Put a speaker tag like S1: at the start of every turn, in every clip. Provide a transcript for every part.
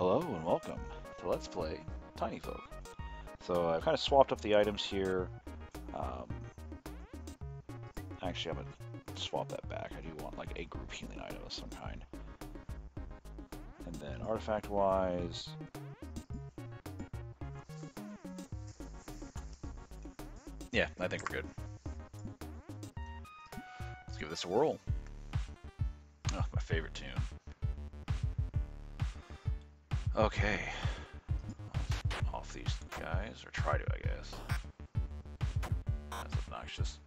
S1: Hello and welcome to Let's Play Tiny Folk. So I've kind of swapped up the items here. Um, actually, I'm going to swap that back. I do want like a group healing item of some kind. And then artifact-wise... Yeah, I think we're good. Let's give this a whirl. Oh, my favorite tune. Okay. Off these guys, or try to, I guess. That's obnoxious.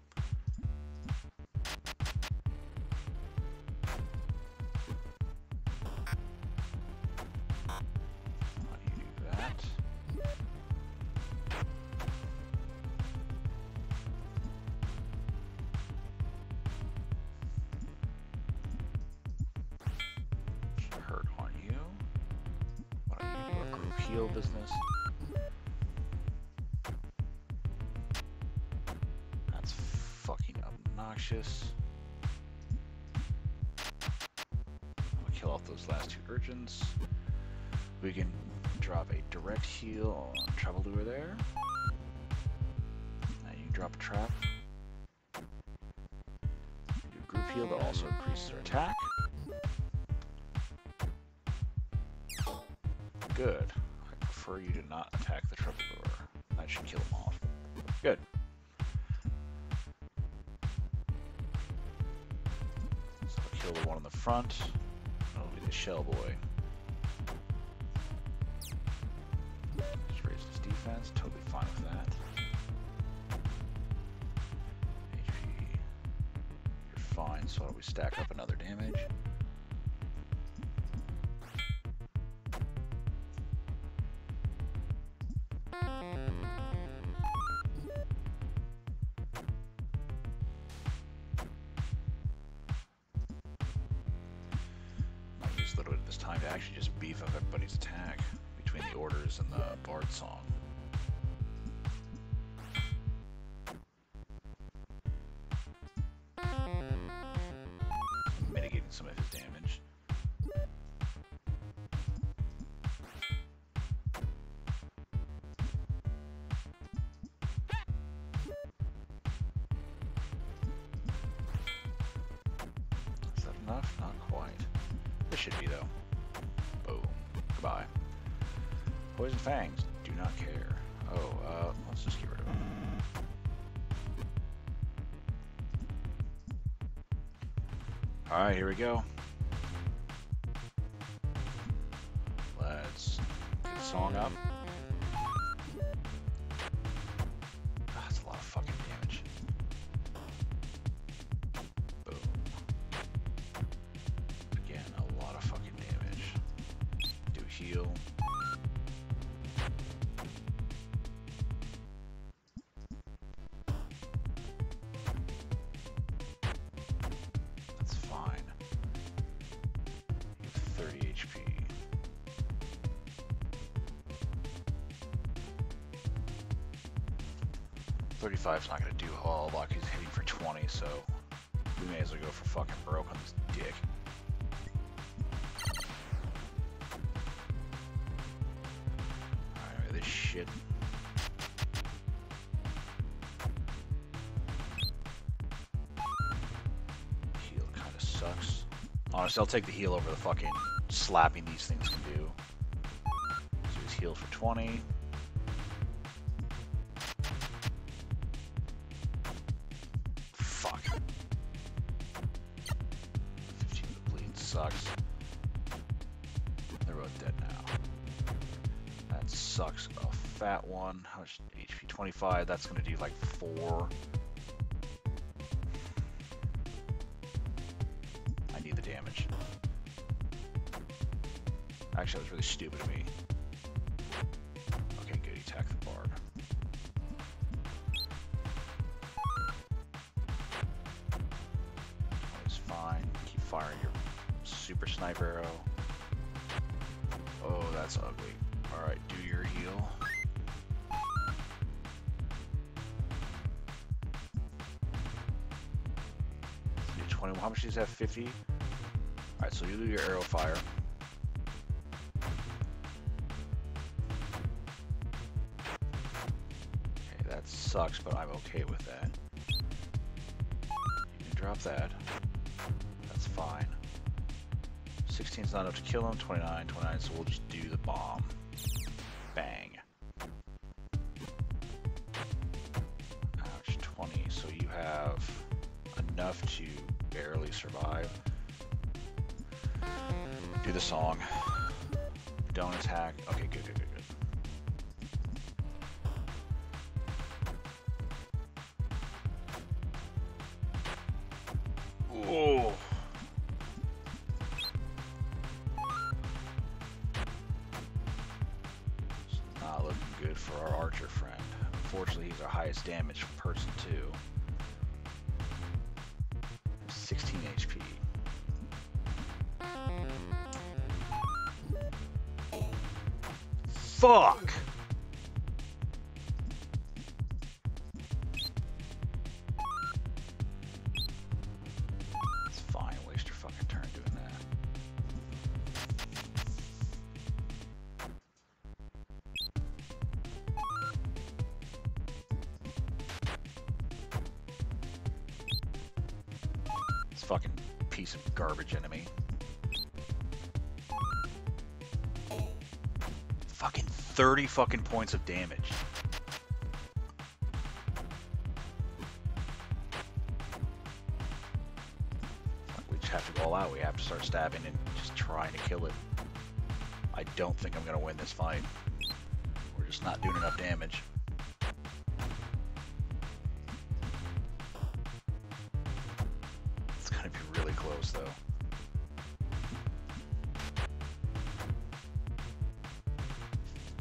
S1: Heal business? That's fucking obnoxious. We'll kill off those last two urchins. We can drop a direct heal on Travel Lure there. Now you drop a trap. Do group heal that also increases their attack. Good. Prefer you to not attack the triple lure. That should kill him off. Good. So I'll kill the one in the front. That'll be the shell boy. Just raise his defense. Totally fine with that. HP. You're fine, so we stack up another damage? Time to actually just beef up everybody's attack between the orders and the bard song. Poison fangs. Do not care. Oh, uh, let's just get rid of them. Alright, here we go. Let's get the song up. 35's not going to do a whole lot. He's hitting for 20, so we may as well go for fucking broke on this dick. Alright, this shit. Heal kind of sucks. Honestly, I'll take the heal over the fucking slapping these things can do. So he's healed for 20. Sucks. They're both dead now. That sucks. A fat one. How much HP? 25. That's gonna do like four. I need the damage. Actually, that was really stupid of me. How much does that? 50? Alright, so you do your arrow fire. Okay, that sucks, but I'm okay with that. drop that. That's fine. 16's not enough to kill him. 29, 29, so we'll just do the bomb. Bang. Survive. Do the song. Don't attack. Okay, good, good, good, good. Oh. It's not looking good for our archer friend. Unfortunately, he's our highest damage person Fuck! It's fine, waste your fucking turn doing that. This fucking piece of garbage enemy. 30 fucking points of damage. We just have to go all out. We have to start stabbing and just trying to kill it. I don't think I'm going to win this fight. We're just not doing enough damage.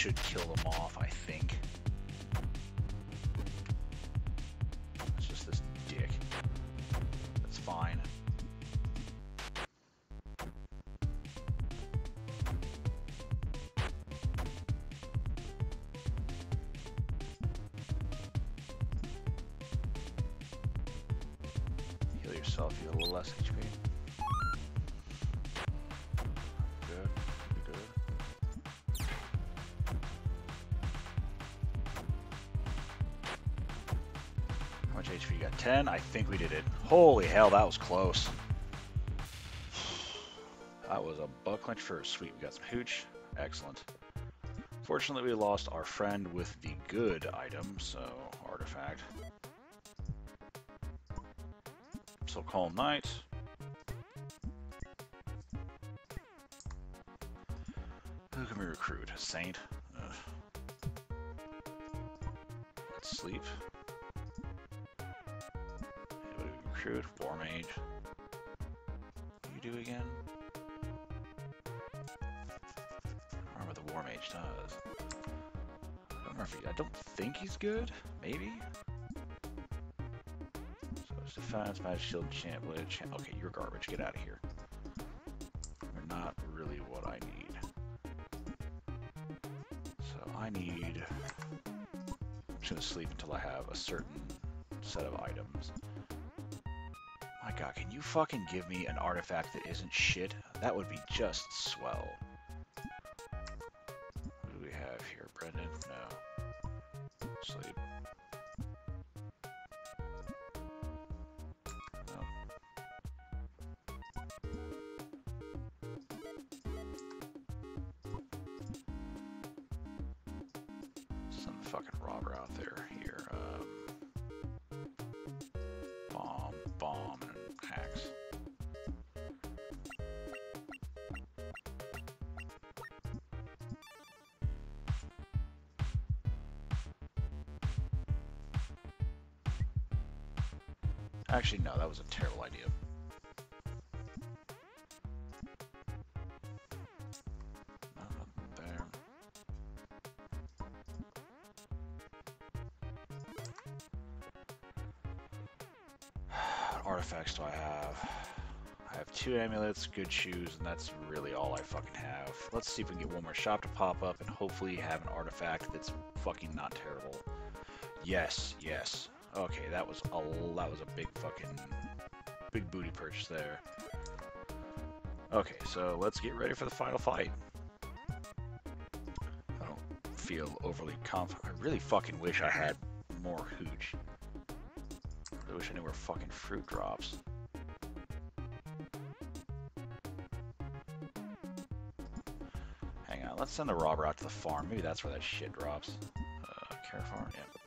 S1: Should kill them off, I think. It's just this dick. That's fine. Heal yourself, you have a little less HP. 10? I think we did it. Holy hell, that was close. That was a buck clench for a sweet. We got some hooch. Excellent. Fortunately, we lost our friend with the good item, so artifact. So Calm Knight. Who can we recruit? Saint? Ugh. Let's sleep. Recruit? War Mage. You do again? I remember what the War Mage does. I don't remember I don't think he's good. Maybe? So it's defense, magic shield, champ, blade, champ. Okay, you're garbage. Get out of here. You're not really what I need. So I need. I'm just gonna sleep until I have a certain set of items. God, can you fucking give me an artifact that isn't shit? That would be just swell. What do we have here, Brendan? No. Sleep. Some fucking robber out there here. Actually, no, that was a terrible idea. Artifacts do I have? I have two amulets, good shoes, and that's really all I fucking have. Let's see if we can get one more shop to pop up and hopefully have an artifact that's fucking not terrible. Yes, yes. Okay, that was a that was a big fucking big booty purchase there. Okay, so let's get ready for the final fight. I don't feel overly confident. I really fucking wish I had more hooch. I wish I knew where fucking fruit drops. Hang on, let's send the robber out to the farm. Maybe that's where that shit drops. Uh, care farm, yeah.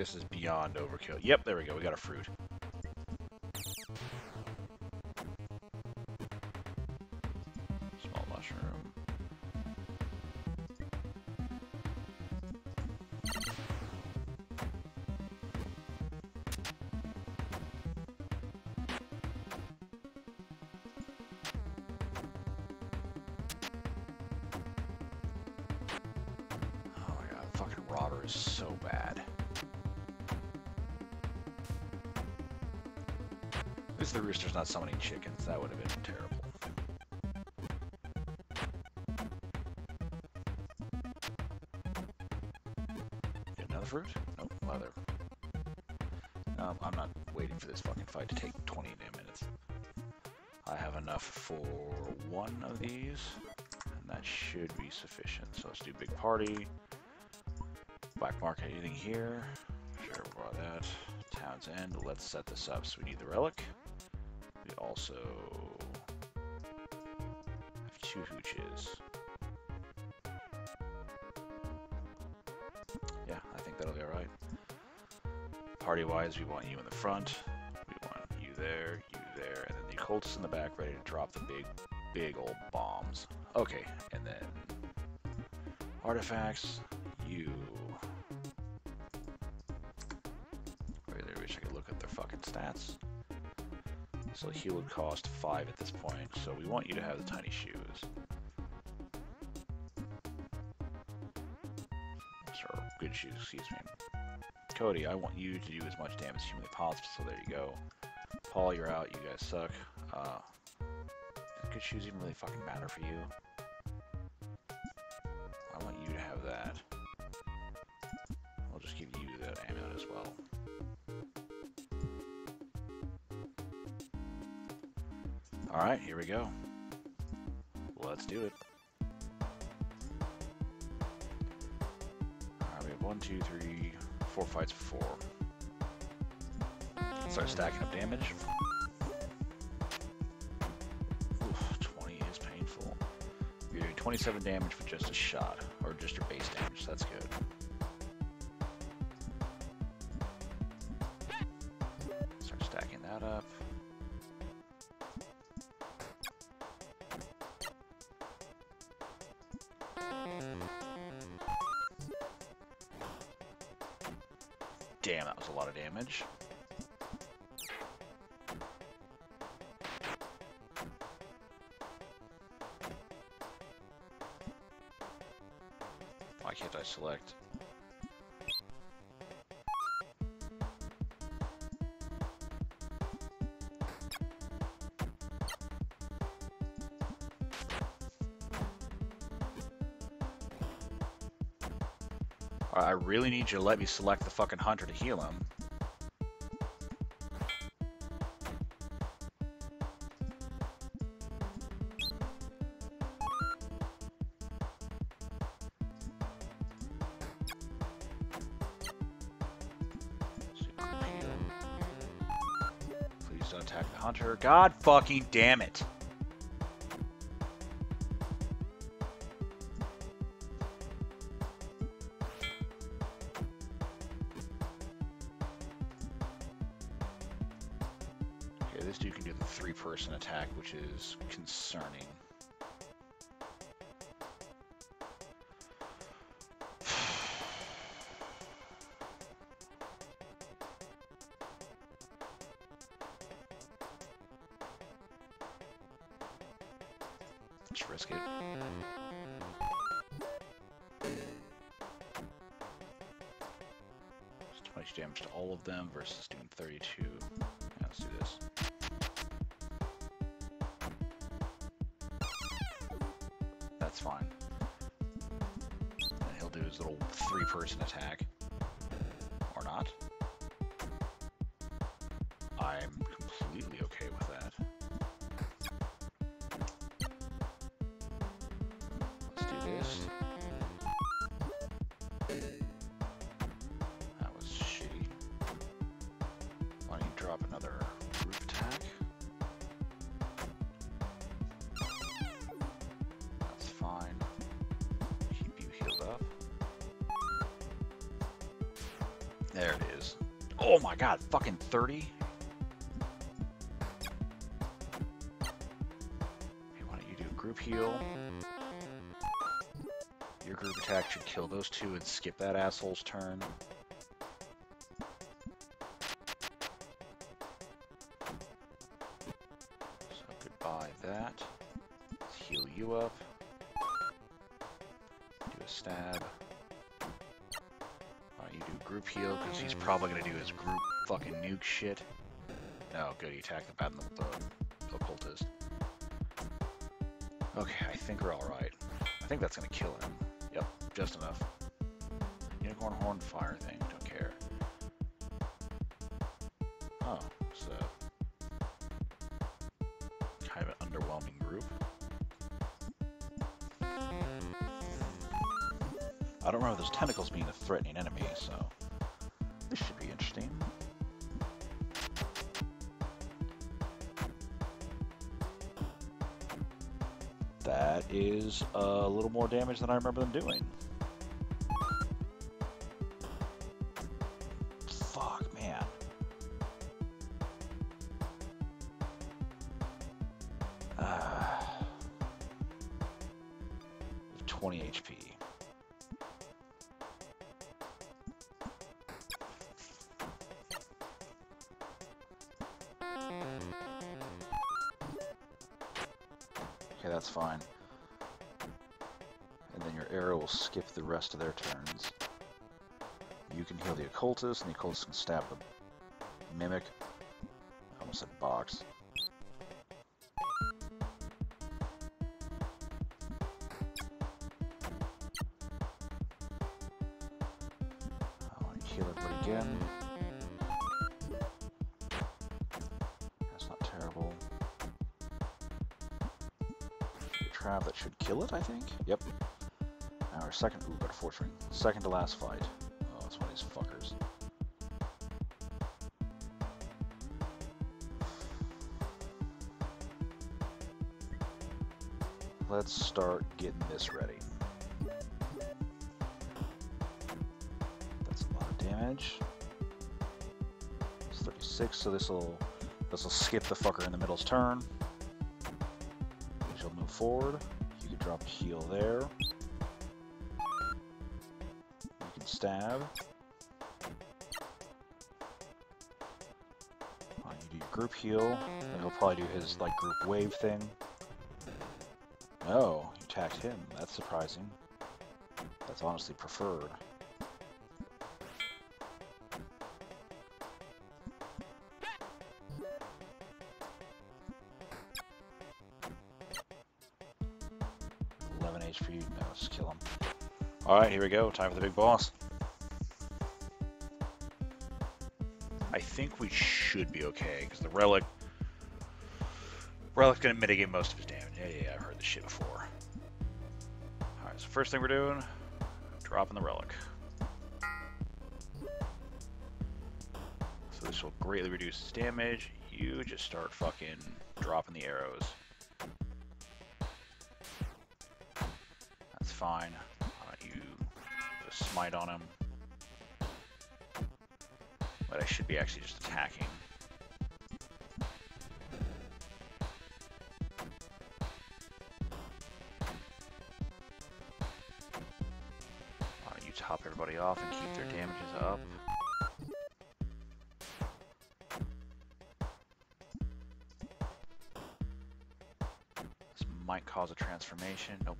S1: This is beyond overkill. Yep, there we go. We got a fruit. Small mushroom. Oh my god, fucking robber is so bad. The rooster's not summoning chickens. That would have been terrible. Get another fruit? Nope, leather. No, um, I'm not waiting for this fucking fight to take 20 damn minutes. I have enough for one of these, and that should be sufficient. So let's do big party. Black market, anything here? Sure, we'll that. Town's End, let's set this up. So we need the relic. Also have two hooches. Yeah, I think that'll be alright. Party-wise, we want you in the front. We want you there, you there, and then the cultists in the back ready to drop the big, big old bombs. Okay, and then artifacts, you. I really wish I could look at their fucking stats. So he would cost five at this point, so we want you to have the tiny shoes. Or good shoes, excuse me. Cody, I want you to do as much damage as humanly possible, so there you go. Paul, you're out, you guys suck. Uh, good shoes even really fucking matter for you? I want you to have that. I'll just give you that amulet as well. Alright, here we go. Let's do it. Alright, we have one, two, three, four fights four. Start stacking up damage. Oof, 20 is painful. You're doing 27 damage for just a shot, or just your base damage, that's good. Start stacking that up. Damn, that was a lot of damage. Why can't I select? I really need you to let me select the fucking hunter to heal him. Please don't attack the hunter. God fucking damn it! Let's risk it. It's 20 damage to all of them versus doing 32. There it is. Oh my god, fucking 30? Hey, why don't you do a group heal? Your group attack should kill those two and skip that asshole's turn. So goodbye that. Heal you up. Do a stab. Group heal, because he's probably going to do his group fucking nuke shit. No, good, he attacked the bad the, the occultist. Okay, I think we're alright. I think that's going to kill him. Yep, just enough. Unicorn horn fire thing, don't care. Oh, so kind of an underwhelming group. I don't remember those tentacles being a threatening enemy, so is a little more damage than I remember them doing. Will skip the rest of their turns. You can heal the occultist, and the occultist can stab the mimic. I almost said box. Second, ooh, got a ring. Second to last fight. Oh, it's one of these fuckers. Let's start getting this ready. That's a lot of damage. It's 36, so this will this will skip the fucker in the middle's turn. She'll move forward. You can drop heal there. Stab. Uh, you do your group heal. And he'll probably do his like group wave thing. No, you attacked him. That's surprising. That's honestly preferred. Eleven HP. No, just kill him. All right, here we go. Time for the big boss. I think we should be okay because the relic, relic's gonna mitigate most of his damage. Yeah, yeah, yeah, I've heard this shit before. All right, so first thing we're doing, dropping the relic. So this will greatly reduce his damage. You just start fucking dropping the arrows. That's fine. Don't you a smite on him? I should be actually just attacking. Why don't you top everybody off and keep their damages up? This might cause a transformation. Nope.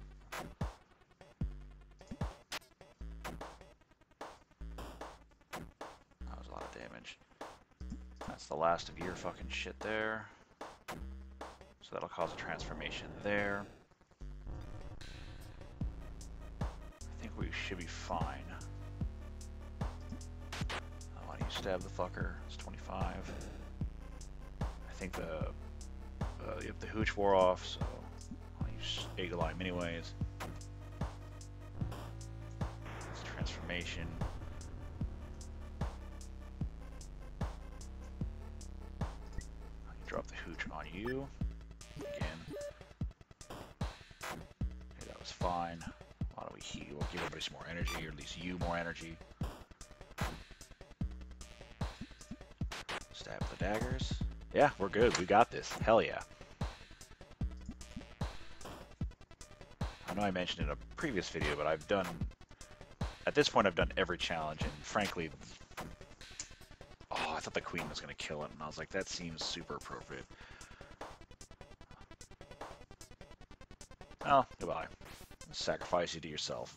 S1: Of your fucking shit there. So that'll cause a transformation there. I think we should be fine. Oh, why don't you stab the fucker? It's 25. I think the uh, the hooch wore off, so I'll use Eagle Eye anyways. It's transformation. You again. Okay, that was fine. Why don't we heal? Give everybody some more energy, or at least you more energy. Stab the daggers. Yeah, we're good. We got this. Hell yeah. I know I mentioned in a previous video, but I've done... At this point, I've done every challenge, and frankly... Oh, I thought the queen was going to kill it, and I was like, that seems super appropriate. Oh, goodbye. Sacrifice you to yourself.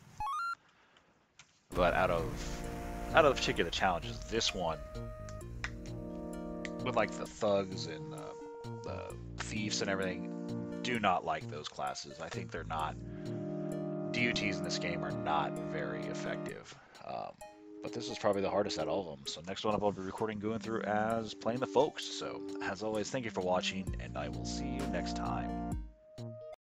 S1: But out of out of the particular challenges, this one with like the thugs and uh, the thieves and everything, do not like those classes. I think they're not. DoTs in this game are not very effective. Um, but this is probably the hardest out of all of them. So next one I'll be recording going through as playing the folks. So as always, thank you for watching, and I will see you next time.